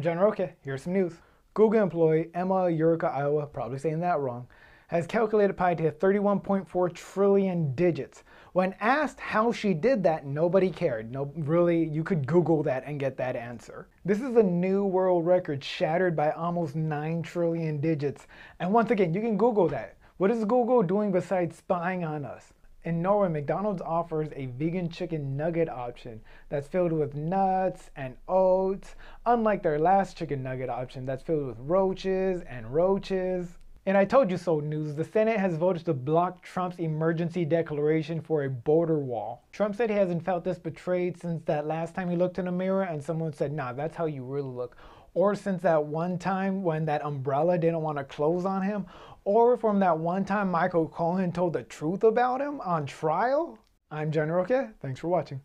I'm John Roque. Here's some news. Google employee Emma Yurka Iowa, probably saying that wrong, has calculated pi to 31.4 trillion digits. When asked how she did that, nobody cared. No, really, you could Google that and get that answer. This is a new world record shattered by almost 9 trillion digits. And once again, you can Google that. What is Google doing besides spying on us? In Norway, McDonald's offers a vegan chicken nugget option that's filled with nuts and oats, unlike their last chicken nugget option that's filled with roaches and roaches. And I told you so news, the Senate has voted to block Trump's emergency declaration for a border wall. Trump said he hasn't felt this betrayed since that last time he looked in a mirror and someone said, nah, that's how you really look. Or since that one time when that umbrella didn't want to close on him, or from that one time Michael Cohen told the truth about him on trial? I'm John Roque. Thanks for watching.